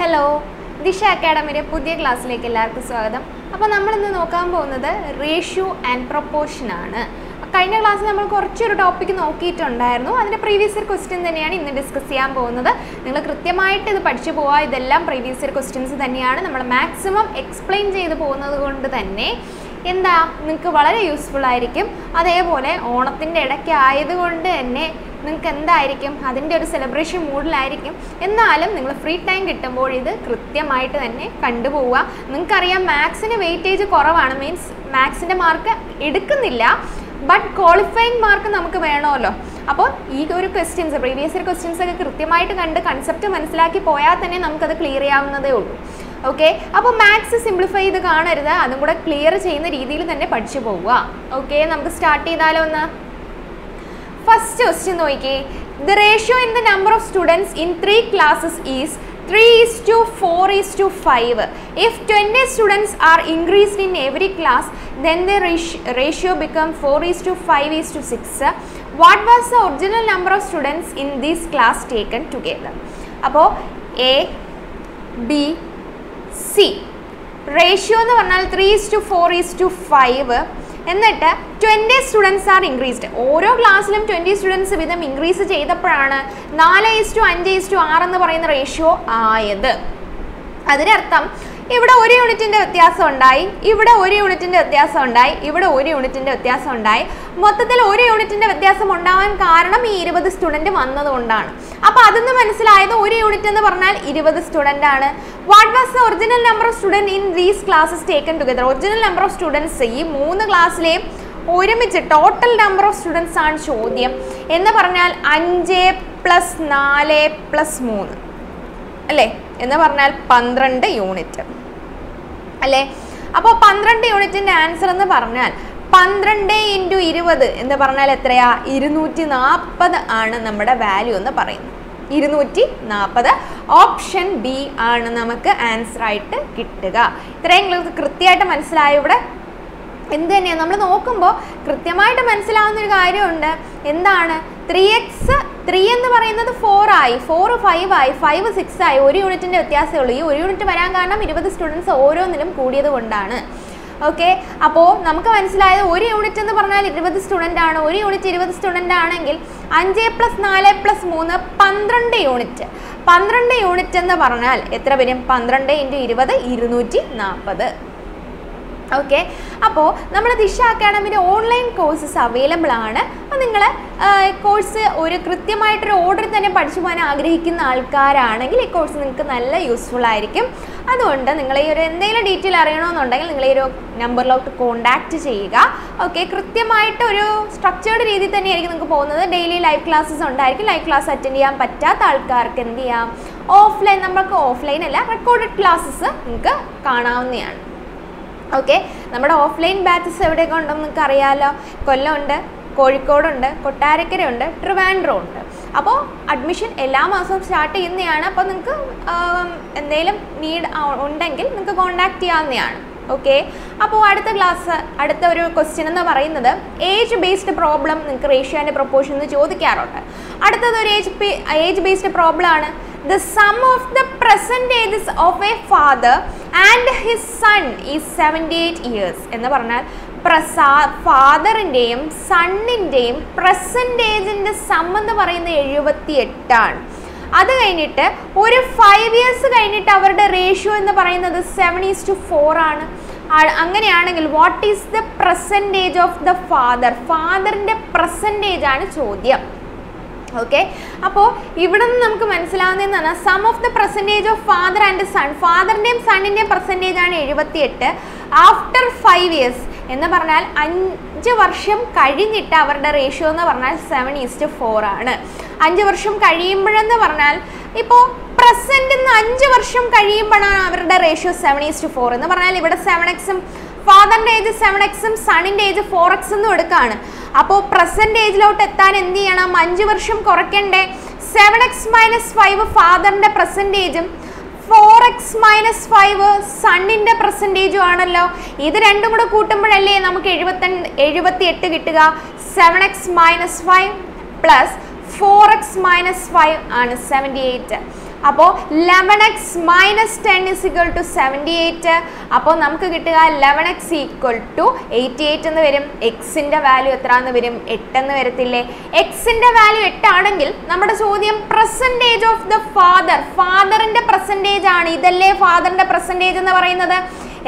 Hello ദിശ അക്കാഡമിയുടെ പുതിയ ക്ലാസ്സിലേക്ക് എല്ലാവർക്കും സ്വാഗതം. അപ്പോൾ നമ്മളിന്ന് നോക്കാൻ പോകുന്നത് റേഷ്യോ ആൻഡ് പ്രൊപ്പോർഷൻ ആണ്. കഴിഞ്ഞ ക്ലാസ്സിൽ നമ്മൾ കുറച്ചൊരു ടോപ്പിക്ക് നോക്കിയിട്ടുണ്ടായിരുന്നു. അതിന്റെ പ്രീവിയസ് ഇയർ ക്വസ്റ്റ്യൻ തന്നെയാണ് ഇന്ന് ഡിസ്കസ് ചെയ്യാൻ പോകുന്നത്. നിങ്ങൾ കൃത്യമായിട്ട് ഇത് പഠിച്ചു പോവുക. ഇതെല്ലാം പ്രീവിയസ് ഇയർ ക്വസ്റ്റ്യൻസ് തന്നെയാണ്. നമ്മൾ മാക്സിമം എക്സ്പ്ലെയിൻ ചെയ്ത് പോകുന്നത് കൊണ്ട് തന്നെ എന്താ? നിങ്ങൾക്ക് വളരെ യൂസ്ഫുൾ ആയിരിക്കും. അതേപോലെ ഓണത്തിന്റെ ഇടയ്ക്ക് ആയതുകൊണ്ട് തന്നെ നിങ്ങൾക്ക് എന്തായിരിക്കും അതിന്റെ ഒരു സെലിബ്രേഷൻ മൂഡിലായിരിക്കും എന്നാലും നിങ്ങൾ ഫ്രീ ടൈം കിട്ടുമ്പോൾ ഇത് കൃത്യമായിട്ട് തന്നെ കണ്ടുപോവുക. നിങ്ങൾക്കറിയാം മാത്സിന് വെയിറ്റേജ് കുറവാണ്. മീൻസ് മാത്സിന്റെ മാർക്ക് എടുക്കുന്നില്ല. ബട്ട് ക്വാളിഫയിങ് മാർക്ക് നമുക്ക് വേണമല്ലോ. അപ്പോൾ ഈ ഒരു ക്വസ്റ്റ്യൻസ് പ്രീവിയസ് ഇയർ ക്വസ്റ്റ്യൻസ് ഒക്കെ കൃത്യമായിട്ട് കണ്ട് കൺസെപ്റ്റ് മനസ്സിലാക്കി പോയാൽ തന്നെ നമുക്കത് ക്ലിയർ ചെയ്യാവുന്നതേ ഉള്ളൂ. ഓക്കെ അപ്പോൾ മാത്സ് സിംപ്ലിഫൈ ചെയ്ത് കാണരുത്. അതും കൂടെ ക്ലിയർ ചെയ്യുന്ന രീതിയിൽ തന്നെ പഠിച്ചു പോവുക. ഓക്കെ നമുക്ക് സ്റ്റാർട്ട് ചെയ്താലോ ഒന്ന്? ഫസ്റ്റ് ക്വസ്റ്റ്യൻ നോക്കി the ratio in the number of students in three classes is three is to four is to five if twenty students are increased in every class then the ratio become four is to five is to six what was the original number of students in these class taken together അപ്പോൾ A B C ratio എന്ന് പറഞ്ഞാൽ three is to four is to five എന്നിട്ട് twenty students are increased ഓരോ ക്ലാസ്സിലും twenty students വീതം increase ചെയ്തപ്പോഴാണ് നാല് to അഞ്ച് ടു ആറ് എന്ന് പറയുന്ന റേഷ്യോ ആയത്. അതിനർത്ഥം ഇവിടെ ഒരു യൂണിറ്റിന്റെ വ്യത്യാസം ഉണ്ടായി ഇവിടെ ഒരു യൂണിറ്റിന്റെ വ്യത്യാസം ഉണ്ടായി ഇവിടെ ഒരു യൂണിറ്റിന്റെ വ്യത്യാസം ഉണ്ടായി. മൊത്തത്തിൽ ഒരു യൂണിറ്റിന്റെ വ്യത്യാസം ഉണ്ടാവാൻ കാരണം ഈ ഇരുപത് സ്റ്റുഡന്റ് വന്നതുകൊണ്ടാണ്. അപ്പോൾ അതിന്ന് മനസ്സിലായത് ഒരു യൂണിറ്റ് എന്ന് പറഞ്ഞാൽ ഇരുപത് സ്റ്റുഡന്റ് ആണ്. What was original number of student in these classes taken together original number of students ഈ മൂന്ന് ക്ലാസ്സിലെയും ഒരുമിച്ച് ടോട്ടൽ നമ്പർ ഓഫ് സ്റ്റുഡൻസ് ആണ് ചോദ്യം. എന്ന് പറഞ്ഞാൽ അഞ്ച് പ്ലസ് നാല് പ്ലസ് മൂന്ന്. അല്ലേ? എന്ന് പറഞ്ഞാൽ പന്ത്രണ്ട് യൂണിറ്റ്. അല്ലേ? അപ്പോൾ പന്ത്രണ്ട് യൂണിറ്റിന്റെ ആൻസർ എന്ന് പറഞ്ഞാൽ പന്ത്രണ്ട് ഇന്റു ഇരുപത് എന്ന് പറഞ്ഞാൽ എത്രയാ? ഇരുന്നൂറ്റി നാൽപ്പത് ആണ് നമ്മുടെ വാല്യൂ എന്ന് പറയുന്നത്. ഇരുന്നൂറ്റി നാൽപ്പത് ഓപ്ഷൻ ബി ആണ് നമുക്ക് ആൻസർ ആയിട്ട് കിട്ടുക. ഇത്രയും നിങ്ങൾക്ക് കൃത്യമായിട്ട് മനസ്സിലായ ഇവിടെ? എന്ത് തന്നെയാണ് നമ്മൾ നോക്കുമ്പോൾ കൃത്യമായിട്ട് മനസ്സിലാവുന്ന ഒരു കാര്യമുണ്ട്. എന്താണ്? ത്രീ എക്സ് ത്രീ എന്ന് പറയുന്നത് ഫോർ ആയി ഫോർ ഫൈവ് ആയി ഫൈവ് സിക്സ് ആയി ഒരു യൂണിറ്റിന്റെ വ്യത്യാസമേ ഉള്ളൂ. ഈ ഒരു യൂണിറ്റ് വരാൻ കാരണം ഇരുപത് സ്റ്റുഡൻസ് ഓരോന്നിലും കൂടിയത് കൊണ്ടാണ്. ഓക്കെ അപ്പോൾ നമുക്ക് മനസ്സിലായത് ഒരു യൂണിറ്റ് എന്ന് പറഞ്ഞാൽ ഇരുപത് സ്റ്റുഡന്റ് ആണ്. ഒരു യൂണിറ്റ് ഇരുപത് സ്റ്റുഡന്റ് ആണെങ്കിൽ അഞ്ച് പ്ലസ് നാല് പ്ലസ് മൂന്ന് പന്ത്രണ്ട് യൂണിറ്റ് പന്ത്രണ്ട് യൂണിറ്റ് എന്ന് പറഞ്ഞാൽ എത്ര വരും? പന്ത്രണ്ട് ഇന്റു ഇരുപത് ഇരുന്നൂറ്റി നാൽപ്പത് ഓക്കെ അപ്പോൾ നമ്മൾ ദിശ അക്കാഡമിയുടെ ഓൺലൈൻ കോഴ്സസ് അവൈലബിൾ ആണ്. അപ്പോൾ നിങ്ങൾ കോഴ്സ് ഒരു കൃത്യമായിട്ടൊരു ഓർഡറിൽ തന്നെ പഠിച്ചു പോകാൻ ആഗ്രഹിക്കുന്ന ആൾക്കാരാണെങ്കിൽ ഈ കോഴ്സ് നിങ്ങൾക്ക് നല്ല യൂസ്ഫുൾ ആയിരിക്കും. അതുകൊണ്ട് നിങ്ങൾ ഈ ഒരു എന്തെങ്കിലും ഡീറ്റെയിൽ അറിയണമെന്നുണ്ടെങ്കിൽ നിങ്ങൾ ഈ ഒരു നമ്പറിലോട്ട് കോൺടാക്റ്റ് ചെയ്യുക. ഓക്കെ കൃത്യമായിട്ട് ഒരു സ്ട്രക്ചേർഡ് രീതിയിൽ തന്നെയായിരിക്കും നിങ്ങൾക്ക് പോകുന്നത്. ഡെയിലി ലൈവ് ക്ലാസ്സസ് ഉണ്ടായിരിക്കും. ലൈവ് ക്ലാസ് അറ്റൻഡ് ചെയ്യാൻ പറ്റാത്ത ആൾക്കാർക്ക് എന്ത് ചെയ്യാം? ഓഫ്ലൈൻ നമുക്ക് ഓഫ്ലൈൻ അല്ല റെക്കോർഡഡ് ക്ലാസ്സസ് നിങ്ങൾക്ക് കാണാവുന്നതാണ്. ഓക്കെ നമ്മുടെ ഓഫ്ലൈൻ ബാച്ചസ് എവിടെയൊക്കെ ഉണ്ടെന്ന് നിങ്ങൾക്ക് അറിയാമല്ലോ കൊല്ലമുണ്ട് കോഴിക്കോടുണ്ട് കൊട്ടാരക്കരയുണ്ട് ട്രിവാൻഡ്രോ ഉണ്ട് അപ്പോൾ അഡ്മിഷൻ എല്ലാ മാസവും സ്റ്റാർട്ട് ചെയ്യുന്നതാണ്. അപ്പോൾ നിങ്ങൾക്ക് എന്തെങ്കിലും നീഡ് ഉണ്ടെങ്കിൽ നിങ്ങൾക്ക് കോൺടാക്റ്റ് ചെയ്യാവുന്നതാണ്. ഓക്കെ അപ്പോൾ അടുത്ത ക്ലാസ് അടുത്ത ഒരു ക്വസ്റ്റ്യൻ എന്ന് പറയുന്നത് ഏജ് ബേസ്ഡ് പ്രോബ്ലം നിങ്ങൾക്ക് റേഷ്യോ ആൻഡ് പ്രൊപ്പോർഷൻ എന്ന് ചോദിക്കാറുണ്ട്. അടുത്തത് ഒരു ഏജ് ഏജ് ബേസ്ഡ് പ്രോബ്ലം ആണ്. The sum of the percentages of a father and his son is seventy eight years എന്ന് പറഞ്ഞാൽ പ്രസാ ഫാദറിന്റെയും സണ്ണിന്റെയും പെർസെന്റേജിന്റെ സം എന്ന് പറയുന്നത് എഴുപത്തി എട്ടാണ് അത് കഴിഞ്ഞിട്ട് ഒരു ഫൈവ് ഇയേഴ്സ് കഴിഞ്ഞിട്ട് അവരുടെ റേഷ്യോ എന്ന് പറയുന്നത് സെവൻ ഈസ് ടു ഫോർ ആണ്. അങ്ങനെയാണെങ്കിൽ what is the percentage of the father ഫാദറിന്റെ പ്രസന്റേജ് ആണ് ചോദ്യം. ഓക്കെ അപ്പോൾ ഇവിടെ നിന്ന് നമുക്ക് മനസ്സിലാവുന്നതെന്ന് പറഞ്ഞാൽ sum of the percentage of father and son ഫാദറിന്റെയും സണ്ണിന്റെയും പെർസെന്റേജ് ആണ് എഴുപത്തിയെട്ട്. ആഫ്റ്റർ ഫൈവ് ഇയേഴ്സ് എന്ന് പറഞ്ഞാൽ അഞ്ച് വർഷം കഴിഞ്ഞിട്ട് അവരുടെ റേഷ്യോ എന്ന് പറഞ്ഞാൽ സെവൻ ഈസ്റ്റ് ഫോർ ആണ്. അഞ്ച് വർഷം കഴിയുമ്പോഴെന്ന് പറഞ്ഞാൽ ഇപ്പോൾ പ്രസന്റ് നിന്ന് അഞ്ച് വർഷം കഴിയുമ്പോഴാണ് അവരുടെ റേഷ്യോ സെവൻ ഈസ്റ്റ് ഫോർ എന്ന് പറഞ്ഞാൽ ഇവിടെ സെവൻ എക്സും ഫാദറിന്റെ ഏജ് സെവൻ എക്സും സണ്ണിന്റെ ഏജ് ഫോർ എക്സ് എന്നും എടുക്കുകയാണ് അപ്പോൾ പ്രസന്റ് ഏജിലോട്ട് എത്താൻ എന്ത് ചെയ്യണം? അഞ്ച് വർഷം കുറയ്ക്കണ്ടേ. സെവൻ എക്സ് മൈനസ് ഫൈവ് ഫാദറിന്റെ പ്രസന്റേജും ഫോർ എക്സ് മൈനസ് ഫൈവ് സണ്ണിന്റെ പെർസെന്റേജും ആണല്ലോ. ഇത് രണ്ടും കൂടെ കൂട്ടുമ്പോഴല്ലേ നമുക്ക് എഴുപത്തി എഴുപത്തി എട്ട് കിട്ടുക. Seven x minus five plus four x minus five ആണ് സെവന്റി എയ്റ്റ് അപ്പോൾ eleven x minus ten is equal to seventy eight അപ്പോൾ നമുക്ക് കിട്ടുക eleven x equal to eighty eight എന്ന് വരും. എക്സിന്റെ വാല്യൂ എത്ര എന്ന് വരും? എട്ടെന്ന് വരത്തില്ലേ? എക്സിന്റെ വാല്യൂ എട്ടാണെങ്കിൽ നമ്മുടെ ചോദ്യം പ്രസന്റേജ് ഓഫ് ദ ഫാദർ ഫാദറിന്റെ പ്രസന്റേജ് ആണ്. ഇതല്ലേ ഫാദറിന്റെ പ്രസന്റേജ് എന്ന് പറയുന്നത്?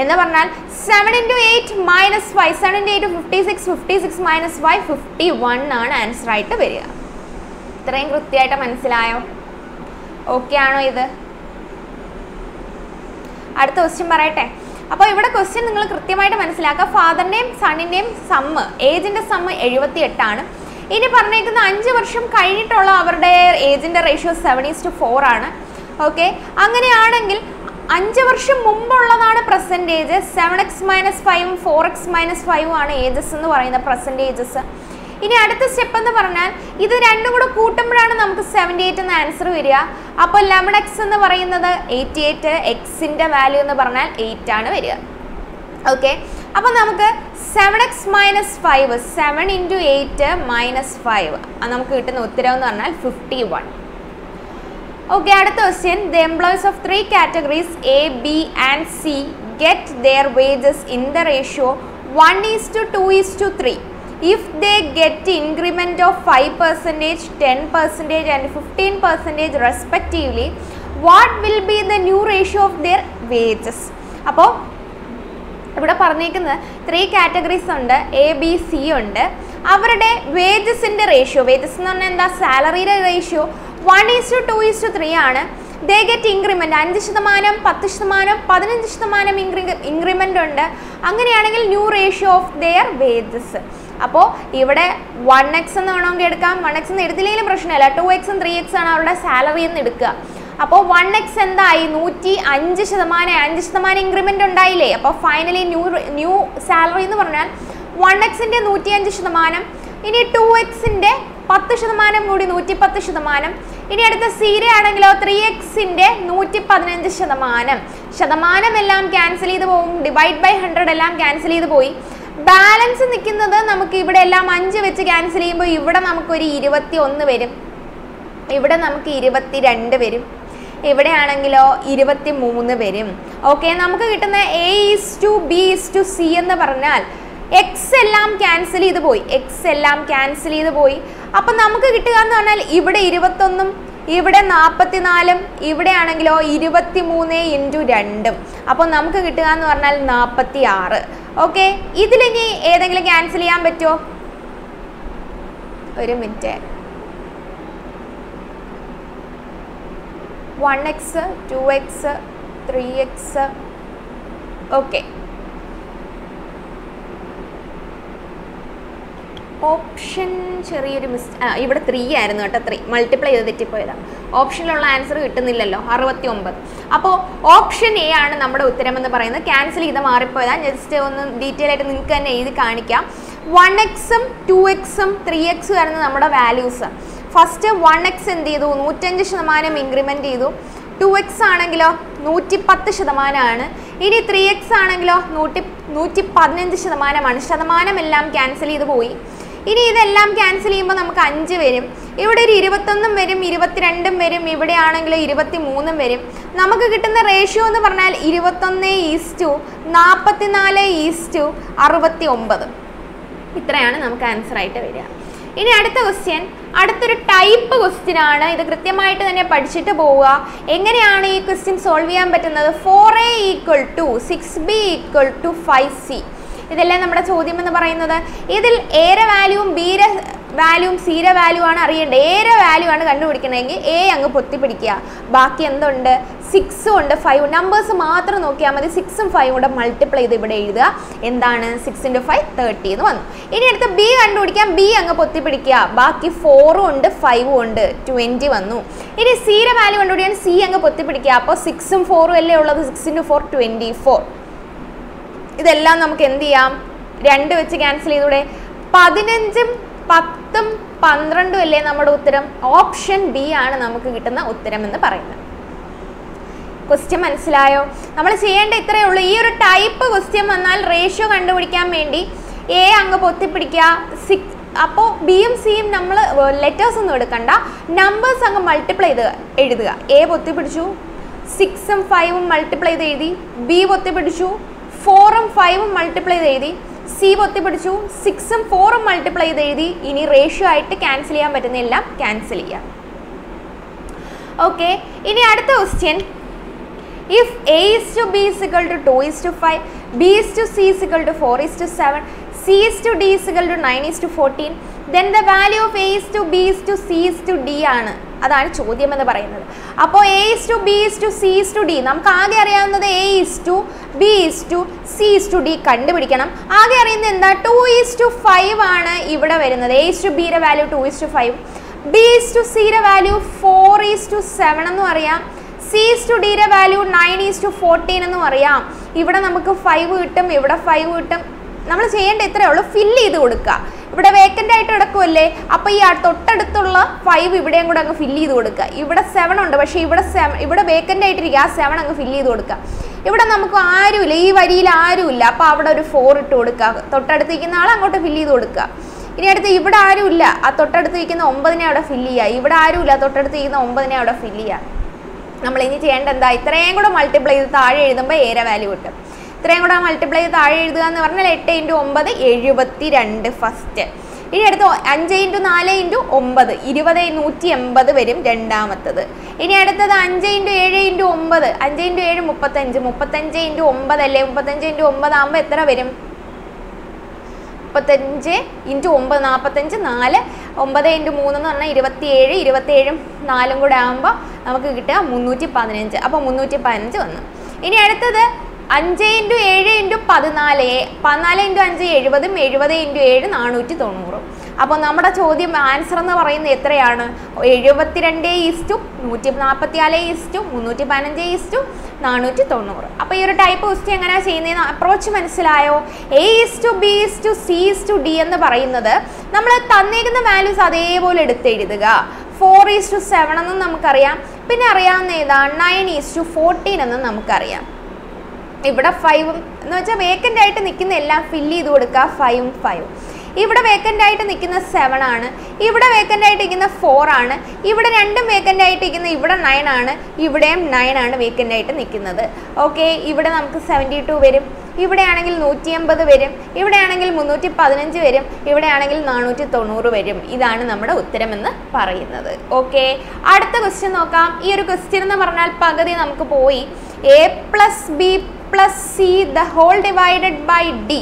എന്ന് പറഞ്ഞാൽ seven into eight minus five seven into eight fifty six fifty six minus five fifty one ആണ് ആൻസർ ആയിട്ട് വരിക. ഇത്രയും കൃത്യമായിട്ട് മനസ്സിലായോ? ഓക്കെ ആണോ ഇത്? അടുത്ത ക്വസ്റ്റ്യൻ പറയട്ടെ. അപ്പോൾ ഇവിടെ ക്വസ്റ്റ്യൻ നിങ്ങൾ കൃത്യമായിട്ട് മനസ്സിലാക്കുക. ഫാദറിന്റെയും സണ്ണിന്റെയും സമ്മ് ഏജിന്റെ സമ്മ് എഴുപത്തി എട്ടാണ് ഇനി പറഞ്ഞേക്കുന്ന അഞ്ച് വർഷം കഴിഞ്ഞിട്ടുള്ള അവരുടെ ഏജിന്റെ ratio seven is to four ആണ്. ഓക്കെ അങ്ങനെയാണെങ്കിൽ അഞ്ച് വർഷം മുമ്പുള്ളതാണ് present age seven x minus ഫൈവും ഫോർ എക്സ് മൈനസ് ഫൈവും ആണ് ഏജസ് എന്ന് പറയുന്ന പ്രസന്റേജസ് ഇനി അടുത്ത സ്റ്റെപ്പ് എന്ന് പറഞ്ഞാൽ ഇത് രണ്ടും കൂടെ കൂട്ടുമ്പോഴാണ് നമുക്ക് സെവന്റി എയ്റ്റ് എന്ന ആൻസർ വരിക. അപ്പോൾ ലെമൺ എക്സ് എന്ന് പറയുന്നത് എയ്റ്റി എയ്റ്റ് എക്സിന്റെ വാല്യൂ എന്ന് പറഞ്ഞാൽ എയ്റ്റ് ആണ് വരിക. ഓക്കെ അപ്പോൾ നമുക്ക് seven x minus five seven into eight minus five നമുക്ക് കിട്ടുന്ന ഉത്തരം എന്ന് പറഞ്ഞാൽ ഫിഫ്റ്റി വൺ ഓക്കെ അടുത്ത question the employees of three categories A B and C get their wages in the ratio one is to two is to three if they get increment of 5 percentage 10 percentage and 15 percentage respectively what will be the new ratio of their wages? അപ്പോൾ ഇവിടെ പറഞ്ഞേക്കുന്നത് three categories ഉണ്ട് A B C ഉണ്ട്. അവരുടെ വേജസിന്റെ ratio wages എന്ന് പറഞ്ഞാൽ എന്താ? സാലറിയുടെ ratio one is to two is to three ആണ്. ദേ ഗെറ്റ് ഇൻക്രിമെന്റ് അഞ്ച് ശതമാനം പത്ത് ശതമാനം പതിനഞ്ച് ശതമാനം ഇൻക്രി ഇൻക്രിമെന്റ് ഉണ്ട്. അങ്ങനെയാണെങ്കിൽ new ratio of their wages അപ്പോൾ ഇവിടെ വൺ എക്സ് എന്ന് വേണമെങ്കിൽ എടുക്കാം. വൺ എക്സ് എന്ന് എടുത്തില്ലെങ്കിലും പ്രശ്നമില്ല. ടു എക്സും ത്രീ എക്സ് ആണ് അവരുടെ സാലറി എന്ന് എടുക്കുക. അപ്പോൾ വൺ എക്സ് എന്തായി? നൂറ്റി അഞ്ച് ശതമാനം അഞ്ച് ശതമാനം ഇൻക്രിമെന്റ് ഉണ്ടായില്ലേ? അപ്പോൾ ഫൈനലി ന്യൂ ന്യൂ സാലറി എന്ന് പറഞ്ഞാൽ വൺ എക്സിന്റെ നൂറ്റി അഞ്ച് ശതമാനം ഇനി ടു എക്സിന്റെ പത്ത് ശതമാനം കൂടി നൂറ്റി പത്ത് ശതമാനം ഇനി അടുത്ത സീര ആണെങ്കിലോ ത്രീ എക്സിന്റെ നൂറ്റി പതിനഞ്ച് ശതമാനം. ശതമാനം എല്ലാം ക്യാൻസൽ ചെയ്ത് പോകും ഡിവൈഡ് ബൈ ഹൺഡ്രഡ് എല്ലാം ക്യാൻസൽ ചെയ്ത് പോയി. ബാലൻസ് നിൽക്കുന്നത് നമുക്ക് ഇവിടെ എല്ലാം അഞ്ച് വെച്ച് ക്യാൻസൽ ചെയ്യുമ്പോൾ ഇവിടെ നമുക്കൊരു ഇരുപത്തി ഒന്ന് വരും. ഇവിടെ നമുക്ക് ഇരുപത്തി രണ്ട് വരും. ഇവിടെയാണെങ്കിലോ ഇരുപത്തി മൂന്ന് വരും. ഓക്കെ നമുക്ക് കിട്ടുന്ന A is to B is to C എന്ന് പറഞ്ഞാൽ എക്സ് എല്ലാം ക്യാൻസൽ ചെയ്ത് പോയി. എക്സ് എല്ലാം ക്യാൻസൽ ചെയ്ത് പോയി. അപ്പം നമുക്ക് കിട്ടുക എന്ന് പറഞ്ഞാൽ ഇവിടെ ഇരുപത്തൊന്നും ഇവിടെ നാൽപ്പത്തിനാലും ഇവിടെ ആണെങ്കിലോ ഇരുപത്തി മൂന്ന് ഇന്റു രണ്ടും. അപ്പോൾ നമുക്ക് കിട്ടുക എന്ന് പറഞ്ഞാൽ നാൽപ്പത്തി ആറ് ഓക്കെ ഇതിലിനി ഏതെങ്കിലും ക്യാൻസൽ ചെയ്യാൻ പറ്റുമോ? ഒരു minute. One x two x three x okay option ചെറിയൊരു മിസ് ഇവിടെ ത്രീ ആയിരുന്നു കേട്ടോ ത്രീ മൾട്ടിപ്ലൈ ചെയ്ത് തെറ്റിപ്പോയതാണ് ഓപ്ഷനിലുള്ള ആൻസർ കിട്ടുന്നില്ലല്ലോ. അറുപത്തി ഒമ്പത് അപ്പോൾ ഓപ്ഷൻ എ ആണ് നമ്മുടെ ഉത്തരം എന്ന് പറയുന്നത്. ക്യാൻസൽ ചെയ്ത് മാറിപ്പോയതാണ് ജസ്റ്റ് ഒന്ന് ഡീറ്റെയിൽ ആയിട്ട് നിങ്ങൾക്ക് തന്നെ എഴുതി കാണിക്കാം. വൺ എക്സും ടു എക്സും ത്രീ എക്സും ആയിരുന്നു നമ്മുടെ വാല്യൂസ് ഫസ്റ്റ് വൺ എക്സ് എന്ത് ചെയ്തു? നൂറ്റഞ്ച് ശതമാനം ഇൻക്രിമെന്റ് ചെയ്തു. ടു എക്സ് ആണെങ്കിലോ? നൂറ്റി പത്ത് ശതമാനമാണ്. ഇനി ത്രീ എക്സ് ആണെങ്കിലോ? നൂറ്റി നൂറ്റി പതിനഞ്ച് ശതമാനമാണ് ശതമാനം എല്ലാം ക്യാൻസൽ ചെയ്ത് പോയി. ഇനി ഇതെല്ലാം ക്യാൻസൽ ചെയ്യുമ്പോൾ നമുക്ക് അഞ്ച് വരും. ഇവിടെ ഒരു ഇരുപത്തൊന്നും വരും ഇരുപത്തിരണ്ടും വരും ഇവിടെ ആണെങ്കിൽ ഇരുപത്തി മൂന്നും വരും. നമുക്ക് കിട്ടുന്ന റേഷ്യോ എന്ന് പറഞ്ഞാൽ ഇരുപത്തൊന്ന് ഈസ്റ്റു നാൽപ്പത്തിനാല് ഈസ്റ്റു അറുപത്തി ഒമ്പത് ഇത്രയാണ് നമുക്ക് ആൻസർ ആയിട്ട് വരിക. ഇനി അടുത്ത ക്വസ്റ്റ്യൻ അടുത്തൊരു ടൈപ്പ് ക്വസ്റ്റ്യൻ ആണ്. ഇത് കൃത്യമായിട്ട് തന്നെ പഠിച്ചിട്ട് പോവുക. എങ്ങനെയാണ് ഈ ക്വസ്റ്റ്യൻ സോൾവ് ചെയ്യാൻ പറ്റുന്നത്? Four A equal to six B equal to five C ഇതല്ലേ നമ്മുടെ ചോദ്യം എന്ന് പറയുന്നത്. ഇതിൽ ഏറെ വാല്യൂവും ബീര വാല്യൂവും സീര വാല്യൂ ആണ് അറിയേണ്ടത്. ഏറെ വാല്യൂ ആണ് കണ്ടുപിടിക്കണമെങ്കിൽ എ അങ്ങ് പൊത്തിപ്പിടിക്കുക. ബാക്കി എന്തുണ്ട്? സിക്സും ഉണ്ട് ഫൈവ് നമ്പേഴ്സ് മാത്രം നോക്കിയാൽ മതി. സിക്സും ഫൈവും കൂടെ മൾട്ടിപ്ലൈ ചെയ്ത് ഇവിടെ എഴുതുക. എന്താണ്? സിക്സ് ഇന്റു ഫൈവ് തേർട്ടി എന്ന് വന്നു. ഇനി അടുത്ത ബി കണ്ടുപിടിക്കാം. ബി അങ്ങ് പൊത്തിപ്പിടിക്കുക. ബാക്കി ഫോറും ഉണ്ട് ഫൈവും ഉണ്ട്. ട്വന്റി വന്നു. ഇനി സീര വാല്യൂ കണ്ടുപിടിക്കാൻ സി അങ്ങ് പൊത്തിപ്പിടിക്കുക. അപ്പോൾ സിക്സും ഫോറും അല്ലേ ഉള്ളത്? Six into four twenty four ഇതെല്ലാം നമുക്ക് എന്ത് ചെയ്യാം? രണ്ട് വെച്ച് ക്യാൻസൽ ചെയ്തൂടെ? പതിനഞ്ചും പത്തും പന്ത്രണ്ടും അല്ലേ നമ്മുടെ ഉത്തരം? ഓപ്ഷൻ ബി ആണ് നമുക്ക് കിട്ടുന്ന ഉത്തരം എന്ന് പറയുന്നത്. ക്വസ്റ്റ്യൻ മനസ്സിലായോ? നമ്മൾ ചെയ്യേണ്ട ഇത്രയേ ഉള്ളൂ. ഈ ഒരു ടൈപ്പ് ക്വസ്റ്റ്യൻ വന്നാൽ റേഷ്യോ കണ്ടുപിടിക്കാൻ വേണ്ടി എ അങ്ങ് പൊത്തിപ്പിടിക്കുക സിക്സ് അപ്പോൾ ബിയും സിയും നമ്മൾ ലെറ്റേഴ്സ് ഒന്നും എടുക്കണ്ട. നമ്പേഴ്സ് അങ്ങ് മൾട്ടിപ്ലൈ ചെയ്ത് എഴുതുക. എ പൊത്തിപ്പിടിച്ചു. സിക്സും ഫൈവും മൾട്ടിപ്ലൈ ചെയ്ത് എഴുതി. ബി പൊത്തി പിടിച്ചു ഫോറും ഫൈവും മൾട്ടിപ്ലൈ ചെയ്ത് എഴുതി സി പൊത്തി പിടിച്ചു സിക്സും ഫോറും മൾട്ടിപ്ലൈ ചെയ്ത് എഴുതി ഇനി റേഷ്യോ ആയിട്ട് ക്യാൻസൽ ചെയ്യാൻ പറ്റുന്ന എല്ലാം ക്യാൻസൽ ചെയ്യാം. ഓക്കെ ഇനി അടുത്ത question if A is to B is equal to 2 is to 5 b is to c is equal to 4 is to 7 c is to to nine is to 9 is to 14 then the value of a is to b is to c is to d ആണ്. അതാണ് ചോദ്യം എന്ന് പറയുന്നത്. അപ്പോൾ A is to B is to C is to D നമുക്ക് ആകെ അറിയാവുന്നത് A is to B is to C is to D കണ്ടുപിടിക്കണം. ആകെ അറിയുന്നത് എന്താ? ടു ഈസ് ടു ഫൈവ് ആണ് ഇവിടെ വരുന്നത്. എ ഇസ് ടു ബിയുടെ value two is to five B is to സിയുടെ value four is to seven എന്നും അറിയാം. സി ഈസ് ടു ഡിയുടെ value nine is to fourteen എന്നും അറിയാം. ഇവിടെ നമുക്ക് ഫൈവ് കിട്ടും ഇവിടെ ഫൈവ് കിട്ടും. നമ്മൾ ചെയ്യേണ്ട ഇത്രയേ ഉള്ളൂ. ഫില്ല് ചെയ്ത് കൊടുക്കുക. ഇവിടെ വേക്കന്റ് ആയിട്ട് കിടക്കുമല്ലേ അപ്പോൾ ഈ തൊട്ടടുത്തുള്ള ഫൈവ് ഇവിടെയും കൂടെ അങ്ങ് ഫില്ല് ചെയ്ത് കൊടുക്കുക. ഇവിടെ സെവൻ ഉണ്ട്. പക്ഷേ ഇവിടെ സെവൻ ഇവിടെ വേക്കന്റ് ആയിട്ടിരിക്കുക. ആ സെവൻ അങ്ങ് ഫില്ല് ചെയ്ത് കൊടുക്കുക. ഇവിടെ നമുക്ക് ആരുമില്ല. ഈ വരിയിൽ ആരുമില്ല. അപ്പോൾ അവിടെ ഒരു ഫോർ ഇട്ട് കൊടുക്കുക. തൊട്ടടുത്തിരിക്കുന്ന ആൾ അങ്ങോട്ട് ഫില്ല് ചെയ്ത് കൊടുക്കുക. ഇനി അടുത്ത് ഇവിടെ ആരുമില്ല. ആ തൊട്ടടുത്ത് ഇരിക്കുന്ന ഒമ്പതിനെ അവിടെ ഫില്ല് ചെയ്യുക. ഇവിടെ ആരുമില്ല. തൊട്ടടുത്ത് ഇരിക്കുന്ന ഒമ്പതിനെ അവിടെ ഫില്ല് ചെയ്യുക. നമ്മൾ ഇനി ചെയ്യേണ്ട എന്താ? ഇത്രയും കൂടെ മൾട്ടിപ്ലൈ ചെയ്ത് താഴെ എഴുതുമ്പോൾ ഏര വാല്യൂ കിട്ടും. ഇത്രയും കൂടെ മൾട്ടിപ്ലൈ താഴെ എഴുതുക എന്ന് പറഞ്ഞാൽ എട്ട് ഇന്റു ഒമ്പത് എഴുപത്തി രണ്ട് ഫസ്റ്റ് ഇനി അടുത്ത് അഞ്ച് ഇന്റു നാല് ഇന്റു ഒമ്പത് ഇരുപത് നൂറ്റി എൺപത് വരും രണ്ടാമത്തത്. ഇനി അടുത്തത് അഞ്ച് ഇന്റു ഏഴ് ഇന്റു ഒമ്പത് അഞ്ച് ഇന്റു ഏഴ് മുപ്പത്തഞ്ച് മുപ്പത്തഞ്ച് ഇന്റു ഒമ്പത് അല്ലേ? മുപ്പത്തഞ്ച് ഇന്റു ഒമ്പത് ആകുമ്പോൾ എത്ര വരും? മുപ്പത്തഞ്ച് ഇന്റു ഒമ്പത് നാൽപ്പത്തഞ്ച് നാല്. ഒമ്പത് ഇന്റു മൂന്ന് എന്ന് പറഞ്ഞാൽ ഇരുപത്തിയേഴ് ഇരുപത്തിയേഴും നാലും കൂടെ ആകുമ്പോൾ നമുക്ക് കിട്ടുക മുന്നൂറ്റി പതിനഞ്ച്. അപ്പോൾ മുന്നൂറ്റി പതിനഞ്ച് വന്നു. ഇനി അടുത്തത് അഞ്ച് ഇന്റു ഏഴ് ഇന്റു പതിനാല് പതിനാല് ഇന്റു അഞ്ച് എഴുപതും എഴുപത് ഇന്റു ഏഴ് നാനൂറ്റി തൊണ്ണൂറും അപ്പോൾ നമ്മുടെ ചോദ്യം ആൻസർ എന്ന് പറയുന്നത് എത്രയാണ്? എഴുപത്തിരണ്ട് ഈസ്റ്റു നൂറ്റി നാൽപ്പത്തി നാല് ഈസ്റ്റു മുന്നൂറ്റി പതിനഞ്ച് ഈസ്റ്റു നാനൂറ്റി തൊണ്ണൂറ് അപ്പോൾ ഈ ഒരു ടൈപ്പ് ക്വസ്റ്റ്യൻ എങ്ങനെയാണ് ചെയ്യുന്നതെന്ന് അപ്രോച്ച് മനസ്സിലായോ? A is to B is to C is to D എന്ന് പറയുന്നത് നമ്മൾ തന്നേക്കുന്ന വാല്യൂസ് അതേപോലെ എടുത്തെഴുതുക ഫോർ ഈസ്റ്റു സെവൻ എന്നും നമുക്കറിയാം. പിന്നെ അറിയാവുന്ന ഏതാണ് നയൻ ഈസ്റ്റു ഫോർട്ടീൻ എന്നും നമുക്കറിയാം. ഇവിടെ ഫൈവും എന്ന് വെച്ചാൽ വേക്കന്റ് ആയിട്ട് നിൽക്കുന്ന എല്ലാം ഫില്ല് ചെയ്ത് കൊടുക്കുക. ഫൈവും ഫൈവും ഇവിടെ വേക്കന്റ് ആയിട്ട് നിൽക്കുന്ന സെവൻ ആണ്. ഇവിടെ വേക്കന്റ് ആയിട്ട് നിൽക്കുന്ന ഫോർ ആണ്. ഇവിടെ രണ്ടും വേക്കന്റ് ആയിട്ട് നിൽക്കുന്ന ഇവിടെ നയൻ ആണ്. ഇവിടെയും നയൻ ആണ് വേക്കന്റ് ആയിട്ട് നിൽക്കുന്നത് ഓക്കെ ഇവിടെ നമുക്ക് സെവന്റി ടു വരും. ഇവിടെയാണെങ്കിൽ നൂറ്റി എൺപത് വരും. ഇവിടെയാണെങ്കിൽ മുന്നൂറ്റി പതിനഞ്ച് വരും. ഇവിടെയാണെങ്കിൽ നാനൂറ്റി തൊണ്ണൂറ് വരും. ഇതാണ് നമ്മുടെ ഉത്തരമെന്ന് പറയുന്നത്. ഓക്കെ അടുത്ത ക്വസ്റ്റ്യൻ നോക്കാം. ഈ ഒരു ക്വസ്റ്റ്യൻ എന്ന് പറഞ്ഞാൽ പകുതി നമുക്ക് പോയി. A plus B plus C the whole divided by D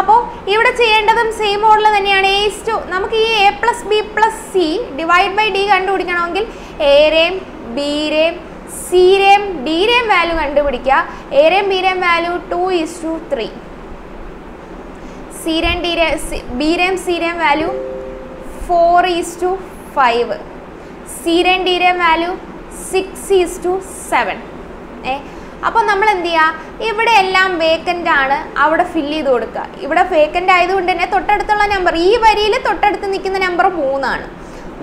അപ്പോൾ ഇവിടെ ചെയ്യേണ്ടതും സെയിം മോഡൽ തന്നെയാണ്. എ ടു നമുക്ക് ഈ A plus B plus C divide by D കണ്ടുപിടിക്കണമെങ്കിൽ എരേം ബീരേം സീരേം ഡിരേം വാല്യൂ കണ്ടുപിടിക്കുക. എരേം ബീരേം value two is to three സീരേം ഡിരേ ബീരേം സീരേം value four is to five സീരേം ഡിരേം value six is to seven ഏ? അപ്പോൾ നമ്മൾ എന്ത് ചെയ്യുക ഇവിടെ എല്ലാം വേക്കന്റ് ആണ്. അവിടെ ഫില്ല് ചെയ്ത് കൊടുക്കുക. ഇവിടെ വേക്കന്റ് ആയതുകൊണ്ട് തന്നെ തൊട്ടടുത്തുള്ള നമ്പർ ഈ വരിയിൽ തൊട്ടടുത്ത് നിൽക്കുന്ന നമ്പർ മൂന്നാണ്.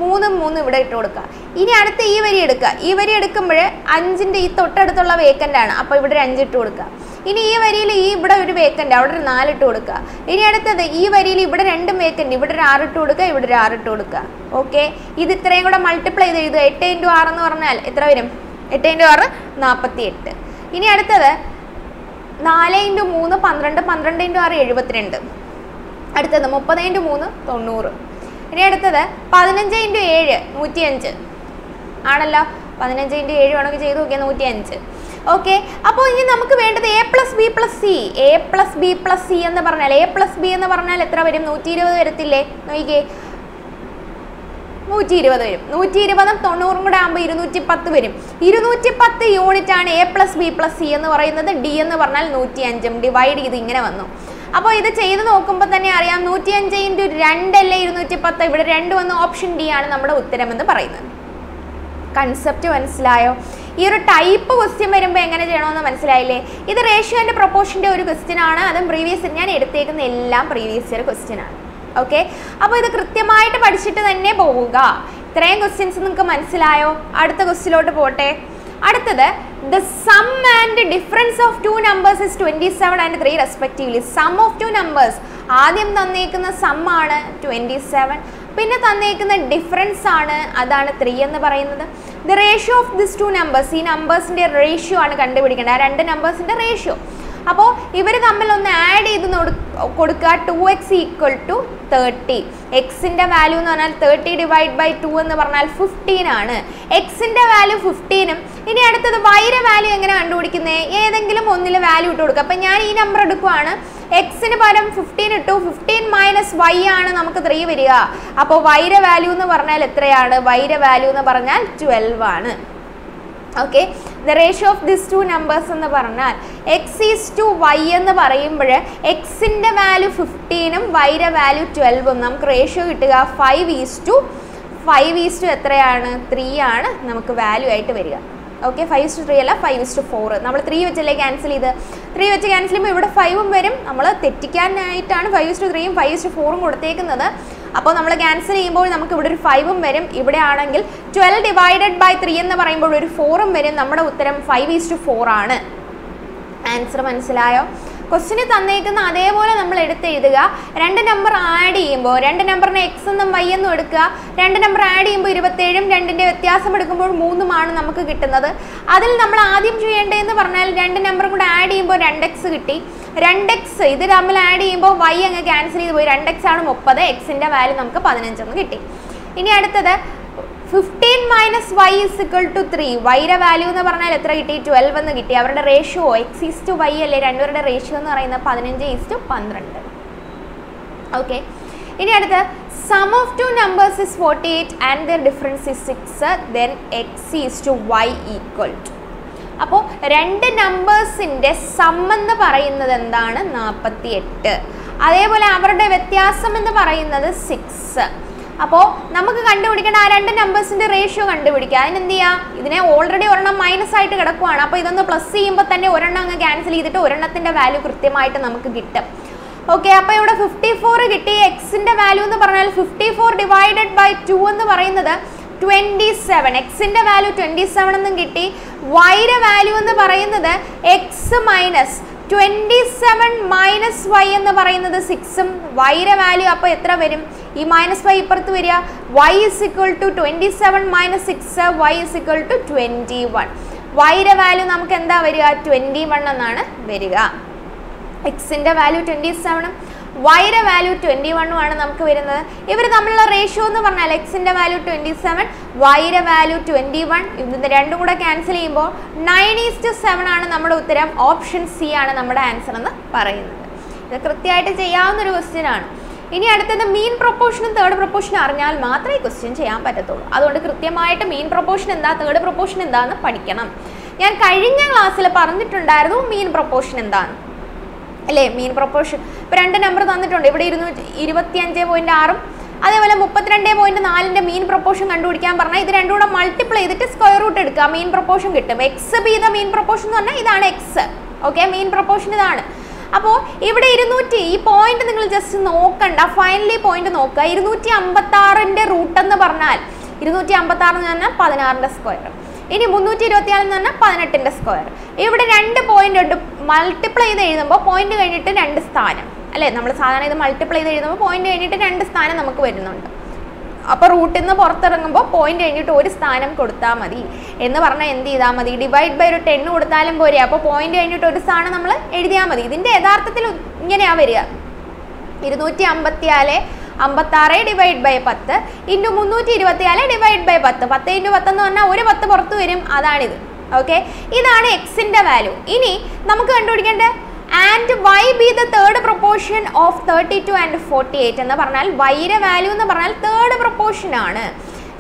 മൂന്നും മൂന്ന് ഇവിടെ ഇട്ട് കൊടുക്കുക. ഇനി അടുത്ത ഈ വരി എടുക്കുക. ഈ വരി എടുക്കുമ്പോൾ അഞ്ചിന്റെ ഈ തൊട്ടടുത്തുള്ള വേക്കന്റ് ആണ്. അപ്പോൾ ഇവിടെ ഒരു അഞ്ച് ഇട്ട് കൊടുക്കുക. ഇനി ഈ വരിയിൽ ഈ ഇവിടെ ഒരു വേക്കന്റ് അവിടെ ഒരു നാലിട്ട് കൊടുക്കുക. ഇനി അടുത്തത് ഈ വരിയിൽ ഇവിടെ രണ്ടും വേക്കന്റ് ഇവിടെ ഒരു ആറിട്ട് കൊടുക്കുക ഇവിടെ ഒരു ആറിട്ട് കൊടുക്കുക. ഓക്കെ ഇത് ഇത്രയും കൂടെ മൾട്ടിപ്ലൈ ചെയ്ത് എഴുതുക എട്ട് ഇന്റു ആറ് എന്ന് പറഞ്ഞാൽ എത്ര വരും? എട്ട് ഇന്റു ആറ് നാൽപ്പത്തി എട്ട് ഇനി അടുത്തത് നാല് ഇന്റു മൂന്ന് പന്ത്രണ്ട് പന്ത്രണ്ട് ഇന്റു ആറ് എഴുപത്തിരണ്ട്. അടുത്തത് മുപ്പത് ഇന്റു മൂന്ന് തൊണ്ണൂറ്. ഇനി അടുത്തത് പതിനഞ്ച് ഇന്റു ഏഴ് നൂറ്റിയഞ്ച്. ആണല്ലോ? പതിനഞ്ച് ഇന്റു ഏഴ് വേണമെങ്കിൽ ചെയ്ത് നോക്കിയാൽ നൂറ്റിയഞ്ച്. ഓക്കെ അപ്പോൾ ഇനി നമുക്ക് വേണ്ടത് A plus B plus C A plus B plus C എന്ന് പറഞ്ഞാൽ എ പ്ലസ് ബി എന്ന് പറഞ്ഞാൽ എത്ര വരും? നൂറ്റി ഇരുപത് വരത്തില്ലേ? നോക്കിക്കേ. നൂറ്റി ഇരുപത് വരും. നൂറ്റി ഇരുപതും തൊണ്ണൂറും കൂടെ ആകുമ്പോൾ ഇരുന്നൂറ്റി പത്ത് വരും. ഇരുന്നൂറ്റി പത്ത് യൂണിറ്റ് ആണ് A plus B plus C എന്ന് പറയുന്നത് ഡി എന്ന് പറഞ്ഞാൽ നൂറ്റി അഞ്ചും ഡിവൈഡ് ചെയ്ത് ഇങ്ങനെ വന്നു. അപ്പോൾ ഇത് ചെയ്ത് നോക്കുമ്പോൾ തന്നെ അറിയാം നൂറ്റി അഞ്ച് ഇന്റു രണ്ടല്ലേ ഇരുന്നൂറ്റി പത്ത് ഇവിടെ രണ്ട് വന്ന് ഓപ്ഷൻ ഡി ആണ് നമ്മുടെ ഉത്തരമെന്ന് പറയുന്നത്. കൺസെപ്റ്റ് മനസ്സിലായോ? ഈ ഒരു ടൈപ്പ് ക്വസ്റ്റ്യൻ വരുമ്പോൾ എങ്ങനെ ചെയ്യണമെന്ന് മനസ്സിലായില്ലേ? ഇത് റേഷ്യോ ആൻഡ് പ്രൊപ്പോർഷന്റെ ഒരു ക്വസ്റ്റ്യൻ ആണ്. അതും പ്രീവിയസ് ഞാൻ എടുത്തേക്കുന്ന എല്ലാം പ്രീവിയസ് ഇയർ ക്വസ്റ്റ്യൻ ആണ്. ഓക്കെ അപ്പോൾ ഇത് കൃത്യമായിട്ട് പഠിച്ചിട്ട് തന്നെ പോവുക. ഇത്രയും ക്വസ്റ്റ്യൻസ് നിങ്ങൾക്ക് മനസ്സിലായോ? അടുത്ത ക്വസ്റ്റ്യനിലോട്ട് പോട്ടെ. അടുത്തത് the sum and difference of two numbers is twenty seven and three respectively sum of two numbers ആദ്യം തന്നേക്കുന്ന സം ആണ് ട്വന്റി സെവൻ പിന്നെ തന്നേക്കുന്ന ഡിഫറൻസ് ആണ് അതാണ് ത്രീ എന്ന് പറയുന്നത്. The ratio of this two numbers ഈ നമ്പേഴ്സിന്റെ റേഷ്യോ ആണ് കണ്ടുപിടിക്കേണ്ടത്. ആ രണ്ട് നമ്പേഴ്സിന്റെ റേഷ്യോ അപ്പോൾ ഇവർ തമ്മിൽ ഒന്ന് ആഡ് ചെയ്ത് കൊടുക്കുക. Two x equal to thirty എക്സിന്റെ വാല്യൂ എന്ന് പറഞ്ഞാൽ തേർട്ടി ഡിവൈഡ് ബൈ ടു എന്ന് പറഞ്ഞാൽ ഫിഫ്റ്റീൻ ആണ്. എക്സിന്റെ വാല്യൂ ഫിഫ്റ്റീനും ഇനി അടുത്തത് വൈയുടെ വാല്യൂ എങ്ങനെ കണ്ടുപിടിക്കുന്നത് ഏതെങ്കിലും ഒന്നിൽ വാല്യൂ ഇട്ട് കൊടുക്കുക. അപ്പം ഞാൻ ഈ നമ്പർ എടുക്കുവാണ്. എക്സിന് പകരം ഫിഫ്റ്റീൻ ഇട്ടു. ഫിഫ്റ്റീൻ മൈനസ് വൈ ആണ് നമുക്ക് ത്രീ വരിക. അപ്പോൾ വൈയുടെ വാല്യൂ എന്ന് പറഞ്ഞാൽ എത്രയാണ്? വൈയുടെ വാല്യൂ എന്ന് പറഞ്ഞാൽ ട്വൽവ് ആണ്. Okay the ratio of this two numbers എന്ന് പറഞ്ഞാൽ എക്സ് ഈസ് ടു വൈ എന്ന് പറയുമ്പോൾ എക്സിന്റെ വാല്യൂ ഫിഫ്റ്റീനും വൈയുടെ വാല്യൂ ട്വൽവും നമുക്ക് റേഷ്യോ കിട്ടുക five is to five is to എത്രയാണ്? ത്രീ ആണ് നമുക്ക് വാല്യൂ ആയിട്ട് വരിക. Okay five is to three അല്ല ഫൈവ് ഇസ് ടു ഫോർ നമ്മൾ ത്രീ വെച്ചല്ലേ ക്യാൻസൽ ചെയ്ത് ത്രീ വെച്ച് ക്യാൻസൽ ചെയ്യുമ്പോൾ ഇവിടെ ഫൈവും വരും. നമ്മൾ തെറ്റിക്കാനായിട്ടാണ് ഫൈവ് ഇസ് ടു ത്രീയും ഫൈവ് ഇസ് ടു ഫോറും കൊടുത്തേക്കുന്നത്. അപ്പോൾ നമ്മൾ ക്യാൻസൽ ചെയ്യുമ്പോൾ നമുക്ക് ഇവിടെ ഒരു ഫൈവും വരും. ഇവിടെ ആണെങ്കിൽ ട്വൽവ് ഡിവൈഡഡ് ബൈ ത്രീ എന്ന് പറയുമ്പോൾ ഒരു ഫോറും വരും. നമ്മുടെ ഉത്തരം ഫൈവ് ഈസ് ടു ഫോർ ആണ്. ആൻസർ മനസ്സിലായോ? ക്വസ്റ്റിന് തന്നേക്കുന്ന അതേപോലെ നമ്മൾ എടുത്തെഴുതുക രണ്ട് നമ്പർ ആഡ് ചെയ്യുമ്പോൾ രണ്ട് നമ്പറിനെ എക്സ് എന്നും വൈ എന്നും എടുക്കുക. രണ്ട് നമ്പർ ആഡ് ചെയ്യുമ്പോൾ ഇരുപത്തേഴും രണ്ടിന്റെ വ്യത്യാസം എടുക്കുമ്പോൾ മൂന്നുമാണ് നമുക്ക് കിട്ടുന്നത്. അതിൽ നമ്മൾ ആദ്യം ചെയ്യേണ്ടതെന്ന് പറഞ്ഞാൽ രണ്ട് നമ്പറും കൂടെ ആഡ് ചെയ്യുമ്പോൾ രണ്ട് എക്സ് കിട്ടി. രണ്ട് എക്സ് ഇത് തമ്മിൽ ആഡ് ചെയ്യുമ്പോൾ വൈ അങ്ങ് ക്യാൻസൽ ചെയ്ത് പോയി. രണ്ട് എക്സ് ആണ് മുപ്പത്. എക്സിന്റെ വാല്യൂ നമുക്ക് പതിനഞ്ചെന്ന് കിട്ടി. ഇനി അടുത്തത് fifteen minus y is equal to three വൈയുടെ വാല്യൂ എന്ന് പറഞ്ഞാൽ എത്ര കിട്ടി? ട്വൽവ് എന്ന് കിട്ടി. അവരുടെ ratio x is to y അല്ലേ? രണ്ടുപേരുടെ റേഷ്യോ എന്ന് പറയുന്നത് പതിനഞ്ച് ഈസ് ടു പന്ത്രണ്ട്. ഓക്കെ ഇനി അടുത്ത് sum of two numbers is forty eight and their difference is six then x is to y equal to അപ്പോൾ രണ്ട് നമ്പേഴ്സിന്റെ സമ്മെന്ന് പറയുന്നത് എന്താണ്? നാൽപ്പത്തി എട്ട് അതേപോലെ അവരുടെ വ്യത്യാസം എന്ന് പറയുന്നത് സിക്സ് അപ്പോൾ നമുക്ക് കണ്ടുപിടിക്കേണ്ട ആ രണ്ട് നമ്പേഴ്സിന്റെ റേഷ്യോ കണ്ടുപിടിക്കുക അതിനെന്ത് ചെയ്യുക ഇതിനെ ഓൾറെഡി ഒരെണ്ണം മൈനസ് ആയിട്ട് കിടക്കുവാണ്. അപ്പോൾ ഇതൊന്ന് പ്ലസ് ചെയ്യുമ്പോൾ തന്നെ ഒരെണ്ണം അങ്ങ് ക്യാൻസൽ ചെയ്തിട്ട് ഒരെണ്ണത്തിന്റെ വാല്യൂ കൃത്യമായിട്ട് നമുക്ക് കിട്ടും. ഓക്കെ അപ്പോൾ ഇവിടെ ഫിഫ്റ്റി ഫോർ കിട്ടി എക്സിന്റെ വാല്യൂ എന്ന് പറഞ്ഞാൽ fifty four divided by two എന്ന് പറയുന്നത് ട്വന്റി സെവൻ എക്സിന്റെ വാല്യൂ ട്വന്റി സെവൻ എന്നും കിട്ടി. വൈയുടെ വാല്യൂ എന്ന് പറയുന്നത് x minus twenty seven minus y എന്ന് പറയുന്നത് സിക്സും വൈയുടെ വാല്യൂ അപ്പോൾ എത്ര വരും? ഈ മൈനസ് വൈ ഇപ്പുറത്ത് വരിക. Y is equal to twenty seven minus six y is equal to twenty one വൈയുടെ വാല്യൂ നമുക്ക് എന്താ വരിക? ട്വന്റി വൺ എന്നാണ് വരിക. എക്സിന്റെ വാല്യൂ ട്വന്റി സെവനും വൈയുടെ വാല്യൂ ട്വന്റി വണ്ണും ആണ് നമുക്ക് വരുന്നത്. ഇവർ തമ്മിലുള്ള റേഷ്യോ എന്ന് പറഞ്ഞാൽ എക്സിന്റെ വാല്യൂ ട്വന്റി സെവൻ വൈയുടെ വാല്യൂ ട്വന്റി വൺ ഇത് രണ്ടും കൂടെ ക്യാൻസൽ ചെയ്യുമ്പോൾ നയൻ ഈസ്റ്റ് സെവൻ ആണ് നമ്മുടെ ഉത്തരം. ഓപ്ഷൻ സി ആണ് നമ്മുടെ ആൻസർ എന്ന് പറയുന്നത്. ഇത് കൃത്യമായിട്ട് ചെയ്യാവുന്ന ഒരു ക്വസ്റ്റ്യൻ ആണ്. ഇനി അടുത്തത് മീൻ പ്രൊപ്പോഷനും തേർഡ് പ്രൊപ്പോഷനും അറിഞ്ഞാൽ മാത്രമേ ക്വസ്റ്റ്യൻ ചെയ്യാൻ പറ്റത്തുള്ളൂ. അതുകൊണ്ട് കൃത്യമായിട്ട് മീൻ പ്രൊപ്പോഷൻ എന്താ തേർഡ് പ്രൊപ്പോഷൻ എന്താണെന്ന് പഠിക്കണം. ഞാൻ കഴിഞ്ഞ ക്ലാസ്സിൽ പറഞ്ഞിട്ടുണ്ടായിരുന്നു മീൻ പ്രൊപ്പോഷൻ എന്താണ് അല്ലേ മീൻ പ്രൊപ്പോർഷൻ ഇപ്പോൾ രണ്ട് നമ്പർ തന്നിട്ടുണ്ട്. ഇവിടെ ഇരുന്നൂറ്റി ഇരുപത്തി അഞ്ച് പോയിന്റ് ആറും അതേപോലെ മുപ്പത്തിരണ്ട് പോയിന്റ് നാലിന്റെ മീൻ പ്രൊപ്പോർഷൻ കണ്ടുപിടിക്കാൻ പറഞ്ഞാൽ ഇത് രണ്ടും കൂടെ മൾട്ടിപ്ലൈ ചെയ്തിട്ട് സ്ക്വയർ റൂട്ട് എടുക്കുക. മീൻ പ്രൊപ്പോർഷൻ കിട്ടും. X be the mean proportion എന്ന് പറഞ്ഞാൽ ഇതാണ് എക്സ് ഓക്കെ മീൻ പ്രൊപ്പോർഷൻ ഇതാണ്. അപ്പോൾ ഇവിടെ ഇരുന്നൂറ്റി ഈ പോയിന്റ് നിങ്ങൾ ജസ്റ്റ് നോക്കണ്ട. ഫൈനലി പോയിന്റ് നോക്കുക. ഇരുന്നൂറ്റി അമ്പത്താറിന്റെ റൂട്ട് എന്ന് പറഞ്ഞാൽ ഇരുന്നൂറ്റി അമ്പത്താറ് എന്ന് പറഞ്ഞാൽ പതിനാറിന്റെ സ്ക്വയർ ഇനി മുന്നൂറ്റി ഇരുപത്തിയാൽ എന്ന് പറഞ്ഞാൽ പതിനെട്ടിന്റെ സ്ക്വയർ ഇവിടെ രണ്ട് പോയിന്റ് ഉണ്ട്. മൾട്ടിപ്ലൈ ചെയ്ത് എഴുതുമ്പോൾ പോയിന്റ് കഴിഞ്ഞിട്ട് രണ്ട് സ്ഥാനം. അല്ലേ? നമ്മൾ സാധാരണ ഇത് മൾട്ടിപ്ലൈ ചെയ്ത് എഴുതുമ്പോൾ പോയിന്റ് കഴിഞ്ഞിട്ട് രണ്ട് സ്ഥാനം നമുക്ക് വരുന്നുണ്ട്. അപ്പോൾ റൂട്ടിൽ നിന്ന് പുറത്തിറങ്ങുമ്പോൾ പോയിന്റ് കഴിഞ്ഞിട്ട് ഒരു സ്ഥാനം കൊടുത്താൽ മതി. എന്ന് പറഞ്ഞാൽ എന്ത് ചെയ്താൽ മതി? ഡിവൈഡ് ബൈ ഒരു ടെൻ കൊടുത്താലും പോരെ. അപ്പോൾ പോയിന്റ് കഴിഞ്ഞിട്ട് ഒരു സ്ഥാനം നമ്മൾ എഴുതിയാൽ മതി. ഇതിന്റെ യഥാർത്ഥത്തിൽ ഇങ്ങനെയാ വരിക. ഇരുന്നൂറ്റി അമ്പത്തിയാൽ അമ്പത്താറ് ഡിവൈഡ് ബൈ പത്ത്. ഇന്റു മുന്നൂറ്റി ഇരുപത്തിയാൽ ഡിവൈഡ് ബൈ പത്ത്. പത്ത് ഇന്റു പത്ത് എന്ന് പറഞ്ഞാൽ ഒരു പത്ത് പുറത്ത് വരും. അതാണിത്. ഓക്കെ ഇതാണ് എക്സിന്റെ വാല്യൂ ഇനി നമുക്ക് കണ്ടുപിടിക്കേണ്ടത് and y be the third proportion of thirty two and forty eight എന്ന് പറഞ്ഞാൽ വൈയുടെ വാല്യൂ എന്ന് പറഞ്ഞാൽ തേർഡ് പ്രൊപ്പോർഷൻ ആണ്.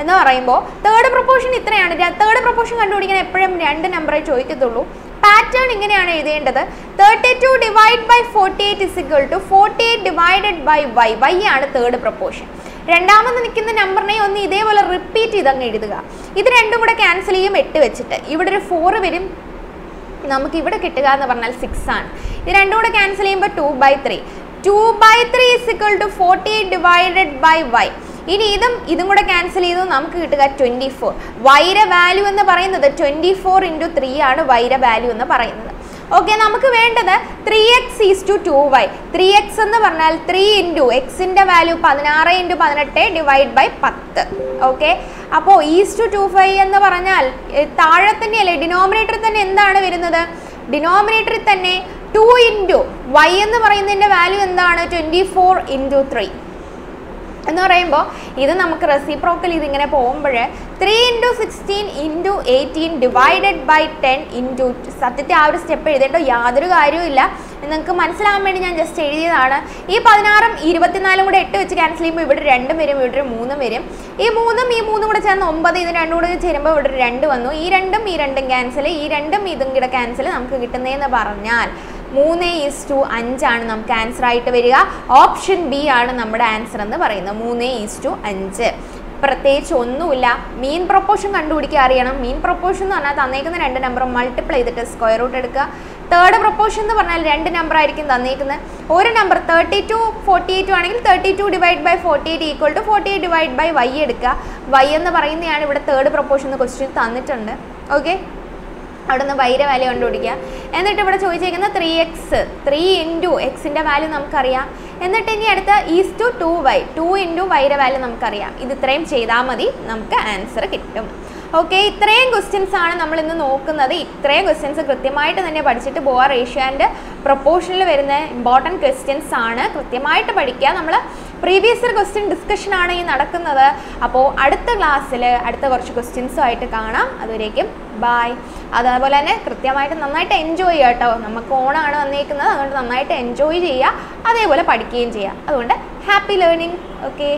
എന്ന് പറയുമ്പോൾ തേർഡ് പ്രൊപ്പോർഷൻ ഇത്രയാണ്. തേർഡ് പ്രൊപ്പോർഷൻ കണ്ടുപിടിക്കാൻ എപ്പോഴും രണ്ട് നമ്പറേ ചോദിക്കത്തുള്ളൂ. പാറ്റേൺ ഇങ്ങനെയാണ് എഴുതേണ്ടത്. Thirty two divide by forty eight is equal to forty eight divided by y y ആണ് തേർഡ് പ്രൊപ്പോർഷൻ രണ്ടാമത് നിൽക്കുന്ന നമ്പറിനെ ഒന്ന് ഇതേപോലെ റിപ്പീറ്റ് ചെയ്തങ്ങ് എഴുതുക. ഇത് രണ്ടും കൂടെ ക്യാൻസൽ ചെയ്യും എട്ട് വെച്ചിട്ട്. ഇവിടെ ഒരു ഫോറ് വരും. നമുക്ക് ഇവിടെ കിട്ടുക എന്ന് പറഞ്ഞാൽ സിക്സ് ആണ്. ഇത് രണ്ടും കൂടെ ക്യാൻസൽ ചെയ്യുമ്പോൾ two by three two by three is equal to forty divided by y ഇനി ഇതും ഇതും കൂടെ ക്യാൻസൽ ചെയ്തു നമുക്ക് കിട്ടുക ട്വന്റി ഫോർ വൈര വാല്യൂ എന്ന് പറയുന്നത് ട്വന്റി ഫോർ ഇന്റു ത്രീ ആണ് വൈര വാല്യൂ എന്ന് പറയുന്നത്. ഓക്കെ നമുക്ക് വേണ്ടത് three x is to two y three x എന്ന് പറഞ്ഞാൽ ത്രീ ഇന്റു എക്സിന്റെ വാല്യൂ പതിനാറ് ഇന്റു പതിനെട്ട് ഡിവൈഡ് ബൈ പത്ത്. ഓക്കെ അപ്പോൾ ഈസ് ടു ടു ഫൈവ് എന്ന് പറഞ്ഞാൽ താഴെ തന്നെയല്ലേ ഡിനോമിനേറ്ററിൽ തന്നെ എന്താണ് വരുന്നത്? ഡിനോമിനേറ്ററിൽ തന്നെ ടു ഇന്റു വൈ എന്ന് പറയുന്നതിന്റെ വാല്യൂ എന്താണ്? ട്വന്റി ഫോർ ഇന്റു ത്രീ എന്ന് പറയുമ്പോൾ ഇത് നമുക്ക് റെസിപ്രോക്കൽ ഇതിങ്ങനെ പോകുമ്പോൾ three into sixteen into eighteen divided by ten into സത്യത്തെ ആ ഒരു സ്റ്റെപ്പ് എഴുതേണ്ട യാതൊരു കാര്യവുമില്ല നിങ്ങൾക്ക് മനസ്സിലാകാൻ വേണ്ടി ഞാൻ ജസ്റ്റ് എഴുതിയതാണ്. ഈ പതിനാറും ഇരുപത്തിനാലും കൂടെ എട്ട് വെച്ച് ക്യാൻസൽ ചെയ്യുമ്പോൾ ഇവിടെ രണ്ടും വരും ഇവിടെ മൂന്നും വരും. ഈ മൂന്നും ഈ മൂന്നും കൂടെ ചേർന്ന് ഒമ്പത് ഇത് രണ്ടും കൂടെ ചേരുമ്പോൾ ഇവിടെ രണ്ട് വന്നു. ഈ രണ്ടും ഈ രണ്ടും ക്യാൻസൽ ഈ രണ്ടും ഇതും കൂടെ ക്യാൻസൽ നമുക്ക് കിട്ടുന്നതെന്ന് പറഞ്ഞാൽ മൂന്ന് ഈസ് ടു അഞ്ചാണ് നമുക്ക് ആൻസർ ആയിട്ട് വരിക. ഓപ്ഷൻ ബി ആണ് നമ്മുടെ ആൻസർ എന്ന് പറയുന്നത്. മൂന്ന് ഈസ് ടു അഞ്ച്. പ്രത്യേകിച്ച് ഒന്നുമില്ല. മീൻ പ്രൊപ്പോഷൻ കണ്ടുപിടിക്കുക അറിയണം. മീൻ പ്രൊപ്പോഷൻ എന്ന് പറഞ്ഞാൽ തന്നേക്കുന്ന രണ്ട് നമ്പർ മൾട്ടിപ്ലൈ ചെയ്തിട്ട് സ്ക്വയർ റൂട്ട് എടുക്കുക. തേർഡ് പ്രൊപ്പോഷൻ എന്ന് പറഞ്ഞാൽ രണ്ട് നമ്പർ ആയിരിക്കും തന്നേക്കുന്നത്. ഒരു number thirty two forty eight ആണെങ്കിൽ thirty two divide by forty eight equal to forty eight divide by y എടുക്കുക. വൈ എന്ന് പറയുന്നതാണ് ഇവിടെ തേർഡ് പ്രൊപ്പോഷൻ എന്ന് ക്വസ്റ്റ്യൻ തന്നിട്ടുണ്ട്. ഓക്കെ അവിടെ നിന്ന് വൈര വാല്യൂ കണ്ടുപിടിക്കുക. എന്നിട്ട് ഇവിടെ ചോദിച്ചേക്കുന്നത് ത്രീ എക്സ് ത്രീ ഇന്റു എക്സിന്റെ വാല്യൂ നമുക്കറിയാം. എന്നിട്ട് ഇനി അടുത്ത is to two y two into വൈര value നമുക്കറിയാം. ഇത് ഇത്രയും ചെയ്താൽ മതി നമുക്ക് ആൻസർ കിട്ടും. ഓക്കെ ഇത്രയും ക്വസ്റ്റ്യൻസ് ആണ് നമ്മൾ ഇന്ന് നോക്കുന്നത്. ഇത്രയും ക്വസ്റ്റ്യൻസ് കൃത്യമായിട്ട് തന്നെ പഠിച്ചിട്ട് പോവാ റേഷ്യോ ആൻഡ് പ്രൊപ്പോർഷനിൽ വരുന്ന ഇമ്പോർട്ടന്റ് ക്വസ്റ്റ്യൻസ് ആണ്. കൃത്യമായിട്ട് പഠിക്കുക. നമ്മൾ പ്രീവിയസ് ഇയർ ക്വസ്റ്റ്യൻ ഡിസ്കഷൻ ആണ് ഈ നടക്കുന്നത്. അപ്പോൾ അടുത്ത ക്ലാസ്സിൽ അടുത്ത കുറച്ച് ക്വസ്റ്റ്യൻസുമായിട്ട് കാണാം. അതുവരേക്കും ബായ് അതേപോലെ തന്നെ കൃത്യമായിട്ട് നന്നായിട്ട് എൻജോയ് ചെയ്യുക കേട്ടോ നമുക്ക് ഓണാണ് വന്നേക്കുന്നത്. അതുകൊണ്ട് നന്നായിട്ട് എൻജോയ് ചെയ്യുക. അതേപോലെ പഠിക്കുകയും ചെയ്യുക. അതുകൊണ്ട് ഹാപ്പി ലേണിംഗ് ഓക്കെ